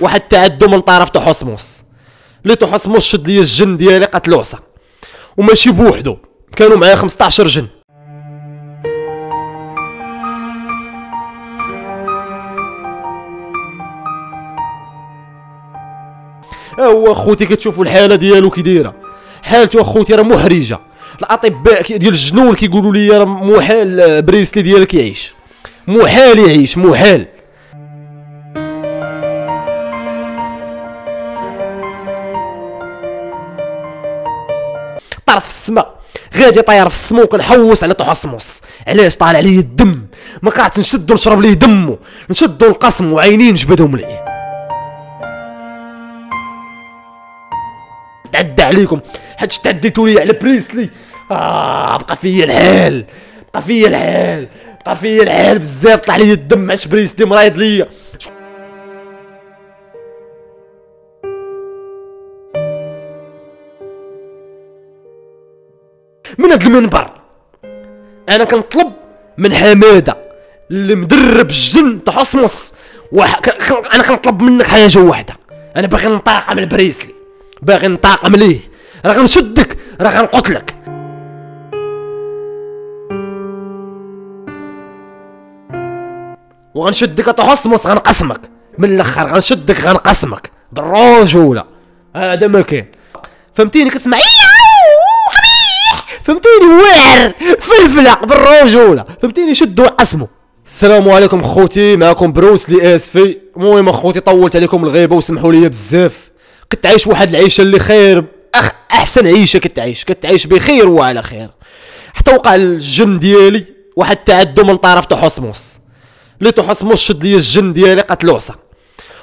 واحد تعدو من طرف تحصموس لي تحصموس شد لي الجن ديالي قتلو عصا وماشي بوحدو كانوا معايا 15 جن. هو اخوتي كتشوفوا الحالة ديالو كي دايرة. حالته اخوتي راه محرجة. الأطباء ديال الجنون كيقولوا لي راه محال آه، بريسلي ديالك يعيش. محال يعيش محال. طارت في السماء. غادي طاير في السماء وكنحوس على تحصمص علاش طالع لي الدم؟ ما قعدتش نشد ونشرب ليه دمه. نشد ونقسم وعينين جبدهم ليه. تعدى عليكم. حيت تعديتوا لي على بريسلي آه بقى فيا الحال بقى فيا الحال. بقى فيا الحال بزاف طلع لي الدم عش بريسلي مرايض ليا. من هاد المنبر؟ أنا كنطلب من حمادة اللي مدرب الجن. ك... ك- أنا كنطلب منك حاجة واحدة أنا باغي نطاقم البريسلي باغي نطاقم ليه. راه غنشدك راه غنقتلك. وغنشدك تحصمص غنقسمك. من الأخر غنشدك غنقسمك. بالرجوله هذا ما كاين. فهمتيني كتسمع؟ فهمتيني واعر فلفلة. بالرجوله فهمتيني شدوا قسموا السلام عليكم خوتي. معكم بروس لي اسفي المهم أخوتي طولت عليكم الغيبة وسمحوا لي بزاف. كنت عايش واحد العيشة اللي خير. أخ أحسن عيشة كنت عايش بخير وعلى خير. حتى وقع الجن ديالي واحد تعدو من طرف تحصموس لي تحصموس شد لي الجن ديالي قتلو عصا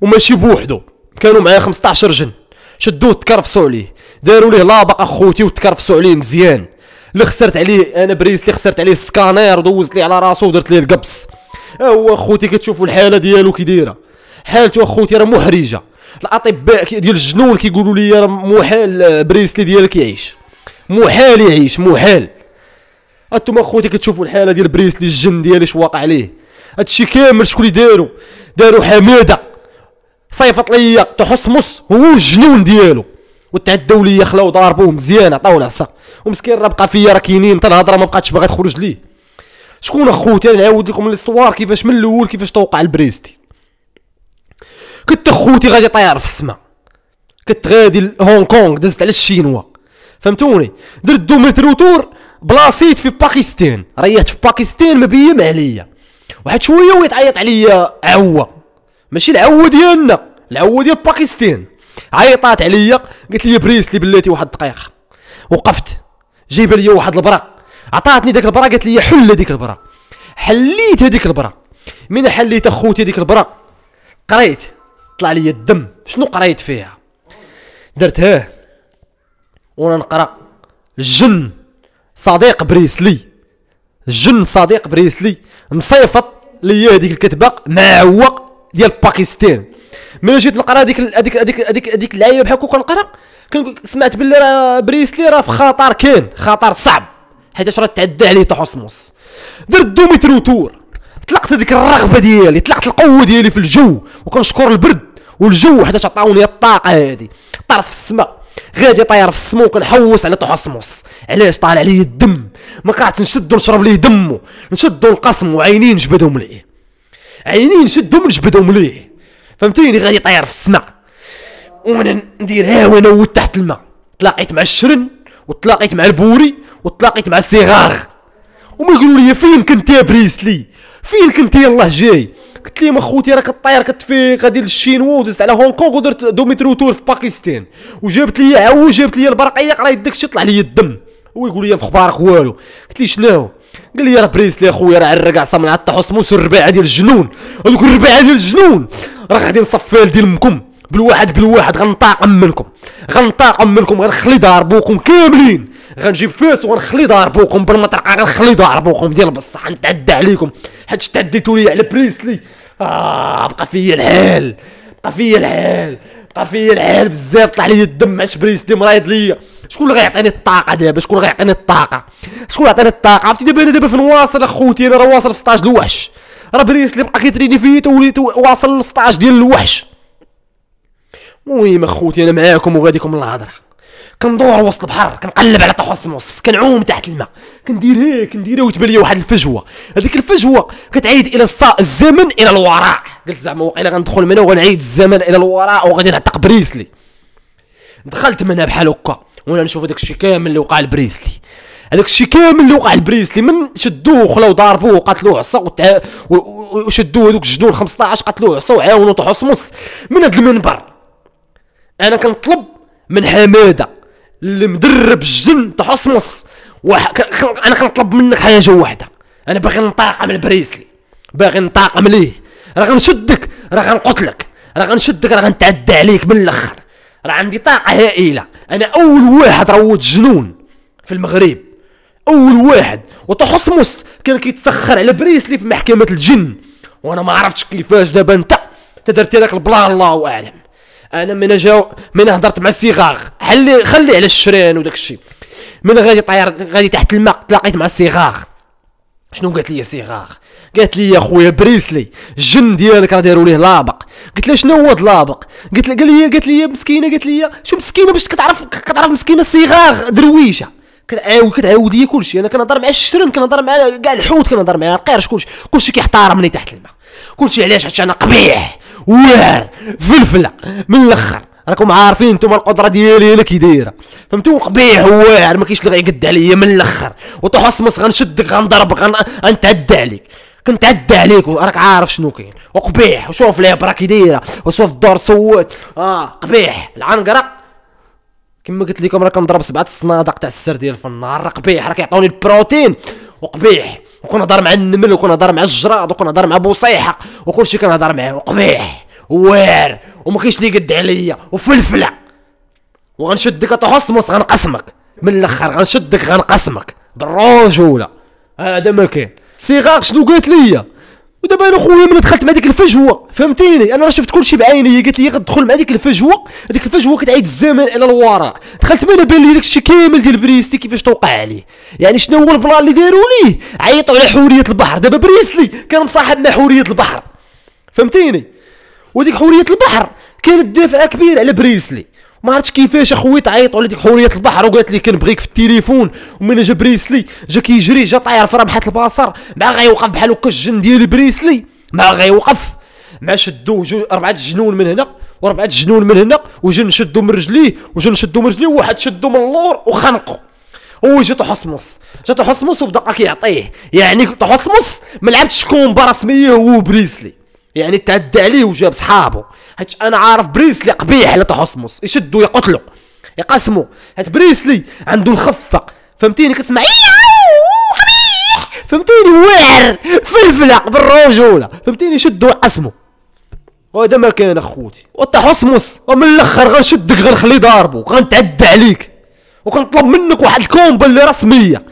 وماشي بوحدو كانوا معايا 15 جن. شدوه تكرفسوا عليه. داروا ليه لابق اخوتي وتكرفسوا عليه مزيان. اللي خسرت عليه أنا بريس اللي خسرت عليه السكانير ودوزت ليه على راسو ودرت ليه القبس. ها هو اخوتي كتشوفوا الحالة ديالو كي دايرة. حالته اخوتي راه محرجة. الاطباء ديال الجنون كيقولوا لي راه محال آه، بريسلي ديالك يعيش. محال يعيش محال. أنتم اخوتي كتشوفوا الحالة ديال بريسلي الجن ديالي اش واقع عليه. هادشي كامل شكون اللي دارو؟ دارو حماده صيفط ليا تحصمص هو الجنون ديالو. وتعداو ليا خلاو ضاربوه مزيان عطاو العصا ومسكين راه بقى فيا راه كاينين. حتى الهضرة ما بقاتش باغا تخرج ليه. شكون اخوتي؟ أنا نعاود لكم الاستوار كيفاش من الأول كيفاش توقع البريستي. كنت اخوتي غادي طاير في السماء. كنت غادي لهونغ كونغ دزت على الشينوا. فهمتوني؟ درت دو متر تور بلاصيت في باكستان. ريحت في باكستان مبيم عليا. واحد شوية ويتعيط عليا. عوا ماشي العوا ديالنا. العوا ديال باكستان. عيطات عليا. قالت لي بريسلي بلاتي واحد الدقيقة. وقفت. جايبه لي واحد البرا. عطاتني داك البرا. قالت لي حل هذيك البرا. حليت هذيك البرا. من حليت أخوتي هذيك البرا؟ قريت. طلع لي الدم. شنو قريت فيها؟ درت ها. وأنا نقرأ. الجن. صديق بريسلي. الجن صديق بريسلي مصيفط ليا هذيك الكتبة معوق ديال باكستان. ملي جيت نقرا هذيك هذيك هذيك هذيك هذيك العيب بحال كنقرأ كن سمعت باللي راه بريسلي راه في خطر كاين خطر صعب حيت راه تعدى عليه تحصمص درت دومتر وتور طلقت هذيك الرغبة ديالي طلقت القوة ديالي في الجو وكنشكر البرد والجو حداش عطاوني الطاقة هذه. طارت في السماء. غادي طاير في السماء وكنحوس على تحصمص علاش طالع لي الدم؟ ما قعدتش نشد ونشرب ليه دمه نشد ونقسم وعينين نجبدهم ليه عينين نشدهم نجبدهم ليه فهمتيني؟ غادي طاير في السماء. وأنا ندير ها وأنا ود تحت الماء. تلاقيت مع الشرن وتلاقيت مع البوري وتلاقيت مع الصغار وما يقولوا لي فين كنت يا بريسلي فين كنت يا الله جاي؟ قلت لهم اخوتي راك طاير كتفيق غادي للشينوا ودزت على هونغ كونغ ودرت دومتر تور في باكستان. وجابت لي عو جابت لي البرقية قرا يدك شي طلع لي الدم. هو يقول لي في أخبارك والو. قلت لي شنو؟ قال لي راه بريسلي اخويا راه عرق عصا من عاد التحصموس والرباعه ديال الجنون. هذوك الرباعة ديال الجنون. راه غادي نصفي لدي امكم بالواحد بالواحد غنطاقم منكم. غنطاقم منكم غنخلي ضاربوكم كاملين. غنجيب فاس وغنخلي ضاربوكم بالمطرقه غنخلي ضاربوكم ديال بصح نتعدى عليكم. حيت تعديتوا لي على بريسلي. آه بقى فيا الحال بقى فيا الحال بقى فيا الحال بزاف. طلع لي الدم عش بريسلي مرايض ليا. شكون اللي غيعطيني الطاقة دابا؟ شكون اللي غيعطيني الطاقة؟ شكون اللي يعطيني الطاقة؟ عرفتي دابا أنا دابا فين واصل أخوتي أنا راه واصل في 16 الوحش. راه بريسلي بقى كيتريني فيا وليت واصل للسطاج ديال الوحش. المهم أخوتي أنا معاكم وغاديكم الهضرة. كندور وسط البحر كنقلب على طحوسموس كنعوم تحت الماء. كندير هيك كندير وتبان لي واحد الفجوة. هذيك الفجوة كتعيد إلى الصا الزمن إلى الوراء. قلت زعما واقيلا غندخل منها وغنعيد الزمن إلى الوراء وغادي نعتق بريسلي. دخلت منها بحال هكا وأنا نشوف داك الشيء كامل اللي وقع لبريسلي. هذاك الشيء كامل اللي وقع لبريسلي من شدوه وخلاو ضاربوه وقتلوه عصا وتع... وشدوه هذوك الجنون 15 قتلوه عصا وعاونوا طحوسموس من هذا المنبر أنا كنطلب من حمادة اللي مدرب الجن تحصمص وح... أنا كنطلب منك حاجة واحدة أنا باغي نطاقم البريسلي باغي نطاقم ليه راه غنشدك راه غنقتلك. راه غنشدك راه غنتعدى عليك من الأخر. راه عندي طاقة هائلة. أنا أول واحد روت جنون في المغرب. أول واحد. وتحصمص كان كيتسخر على بريسلي في محكمة الجن. وأنا ما عرفتش كيفاش دابا أنت. تدرتي هذاك ال plan الله أعلم. أنا من جاو من هضرت مع الصغار. حلي خلي على الشران وداك الشيء. من غادي طاير غادي تحت الماء تلاقيت مع الصغار. شنو قالت لي الصغار قالت لي يا خويا بريسلي الجن ديالك راه داروا ليه لابق. قلت لها شنو هو لابق؟ قلت لها قال لي قالت لي مسكينة قالت لي شو مسكينة باش كتعرف كتعرف مسكينة الصغار؟ درويشة. كتعاود كتعاود لي كلشي. أنا كنهضر مع الشرن كنهضر مع كاع الحوت كنهضر مع القرش كلشي كلشي كيحترمني تحت الماء. كلشي علاش؟ حيت أنا قبيح. وار فلفلة من الأخر. راكم عارفين أنتم القدرة ديالي أنا كي دايرة. فهمتوا؟ قبيح واعر ما كاينش اللي غيقد عليا من الأخر. وتحصمص غنشدك غنضربك غنتعدى عليك. كنتعدى عليك وراك عارف شنو كاين. وقبيح وشوف العبره كي دايرة. وشوف الدور صوت. آه قبيح. العنقرة. كما قلت لكم راه كنضرب سبعة الصنادق تاع السر ديال في النهار قبيح راه كيعطوني البروتين. وقبيح. وكنهضر مع النمل وكنهضر مع الجراد وكنهضر مع بوصيحة وكلشي كنهضر معاه وقبيح ووار وما كاينش اللي يقد عليا وفلفلة. وغنشدك تحصمص غنقسمك. من الأخر غنشدك غنقسمك. بالرجوله هذا ما كاين. صغار شنو قالت ليا؟ ودابا أنا خويا ملي دخلت مع ديك الفجوة فهمتيني؟ أنا شفت كلشي بعيني قالت لي غتدخل مع ديك الفجوة هذيك الفجوة كتعيد الزمن إلى الوراء دخلت ما بان لي داكشي كامل ديال بريسلي كيفاش توقع عليه يعني شنو هو ال plan اللي داروا ليه؟ عيطوا على حورية البحر. دابا بريسلي كان مصاحب مع حورية البحر. فهمتيني؟ وديك حورية البحر كانت دافعة كبيرة على بريسلي. ما عرفتش كيفاش اخويا تعيطوا على ديك حورية البحر وقالت لي كنبغيك في التليفون. ومن جا بريسلي جا كيجري جا طاير في لمحة البصر مع غيوقف بحال هكا الجن ديال بريسلي مع غيوقف. مع شدو جو أربعة جنون من هنا وأربعة جنون من هنا وجن شدو من رجليه وجن شدو من رجليه وواحد شدو من اللور وخنقو. هو جا تحصمص جا تحصمص وبدا كيعطيه. يعني تحصمص ما لعبتش combat رسميه هو بريسلي. يعني تعدى عليه وجاب صحابه. حيت أنا عارف بريسلي قبيح على تحصمص يشدوا يقتلوا يقسموا. حيت بريسلي عنده الخفه فهمتيني كتسمع فهمتيني واعر فلفلة بالرجولة. فهمتيني شدوا يقسموا. وهذا ما كان أخوتي. والتحصمص ومن الأخر غنشدك غنخلي ضاربو غنتعدى عليك. وكنطلب منك واحد الكومبا اللي رسمية.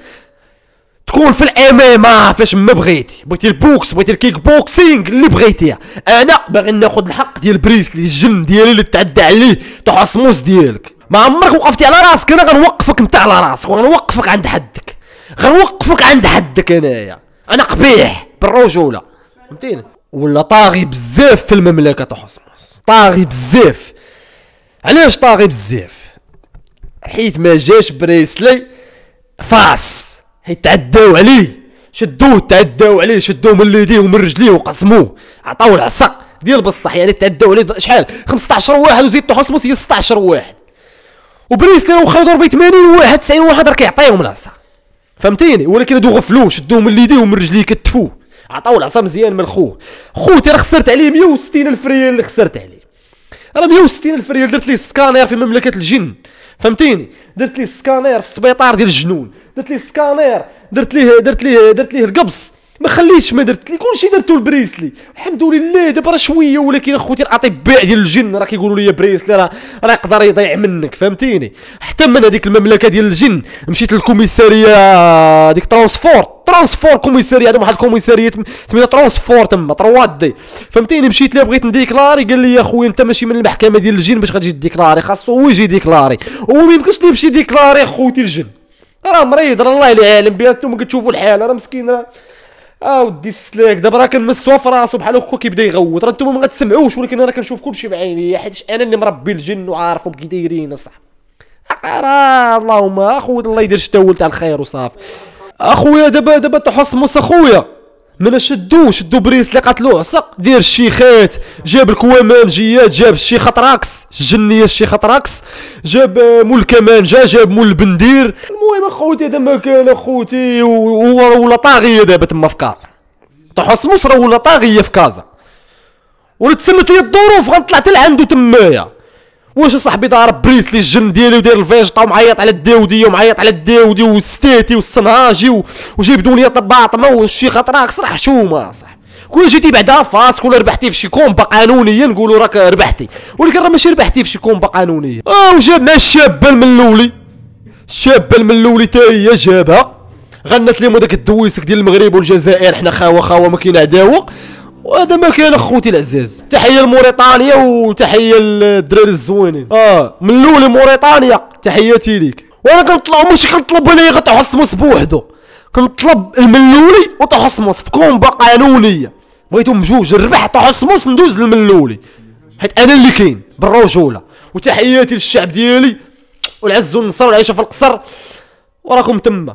تكون في الامامه فاش ما بغيتي. بغيتي ال boxe بغيتي ال kick-boxing اللي بغيتيها. أنا باغي ناخذ الحق ديال بريسلي الجن ديالي اللي تعدى عليه تحصموس ديالك. ما عمرك وقفتي على راسك. أنا غنوقفك انت على راسك وغنوقفك عند حدك. غنوقفك عند حدك انايا. أنا قبيح بالرجولة. فهمتيني؟ ولا طاغي بزاف في المملكة تحصموس طاغي بزاف. علاش طاغي بزاف؟ حيت ما جاش بريسلي فاس. حيت تعداو عليه. شدوه تعداو عليه. شدوه من يديه ومن رجليه وقسموه. عطاوه العصا. ديال بصح يعني تعداو عليه. شحال؟ 15 واحد وزيد تحصموس هي 16 واحد. وبريسلي لو خاو ضربي 80 واحد 90 واحد راه كيعطيهم العصا. فهمتيني؟ ولكن هادو غفلوه. شدوه من يديه ومن رجليه كتفوه عطاو العصا مزيان من خوه. خوتي راه خسرت عليه 160 الف ريال اللي خسرت عليه. راه 160 ألف ريال درت ليه سكانير في مملكة الجن فهمتيني؟ درت ليه سكانير في السبيطار ديال الجنون درت ليه سكانير درت ليه درت ليه درت ليه القبص ما خليتش ما درت لي كلشي درتو لبريسلي الحمد لله دابا راه شوية ولكن أخوتي الاطباء ديال الجن راه كيقولوا لي بريسلي راه راه يقدر يضيع منك فهمتيني؟ حتى من هذيك المملكة ديال الجن مشيت للكوميسارية ديك ترانسفور ترانسفور كوميساريه عندهم واحد الكوميساريه سميتها ترانسفور تما 3 D فهمتيني؟ مشيت لها بغيت ن déclarer قال لي يا خويا انت ماشي من المحكمة ديال الجن باش غتجي déclarer خاصو هو يجي déclarer وما يمكنش لي يمشي déclarer خوتي الجن. راه مريض راه الله اللي عالم بها أنتم كتشوفوا الحالة راه مسكين راه. آه ودي السلاك دابا راه كنمسوها في راسو بحال هكا كيبدا يغوت. راه نتوما ما غتسمعوش ولكن أنا كنشوف كلشي بعيني حيت أنا اللي مربي الجن وعارفهم كي دايرين اصاحبي راه اللهم أخويا الله يدير الشتاول تاع الخير وصافي. أخويا دابا دابا تحصمص أخويا. من شدو شدو بريس اللي قاتلو عصق دير الشيخات جاب الكوامان جيات جاب الشيخ طراكس الجنيه الشيخ طراكس جاب مول كمانجا جاب مول البندير المهم أخوتي دابا كان أخوتي ولا طاغيه دابا تما في كازا. تحصمص راه ولا طاغيه في كازا. ولتسمت لي الظروف غنطلع حتى لعندو تمايا. واش صاحبي ضارب بريسلي الجن ديالي ودير الفيجطا ومعيط على الداوديه ومعيط على الداودي والستاتي والصنهاجي وجيب دنيا باطمه والشيخ طراكس راه حشومه صح كون جيتي بعدا فاس كون ربحتي في شي combat قانونيه نقولوا راك ربحتي. ولكن راه ماشي ربحتي في شي combat قانونيه آه وجاب مع الشابه الملولي الشابة الملولي تا هي جابها. غنت لهم داك ال disque ديال المغرب والجزائر حنا خاوة خاوة ما كاين عداوه وهذا ما كان اخوتي العزاز تحية لموريتانيا وتحية للدراري الزوينين. آه. من الأول موريتانيا تحياتي ليك. وأنا كنطلب ماشي كنطلب أنا غتحصمص بوحدو. كنطلب الملولي وتحصمص في combat قانونيه بغيتهم بجوج نربح تحصمص ندوز للملولي حيت أنا اللي كاين بالرجولة. وتحياتي للشعب ديالي. والعز والنصر والعيشه في القصر. وراكم تما.